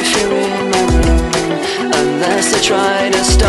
if you're in my room Unless they try to start.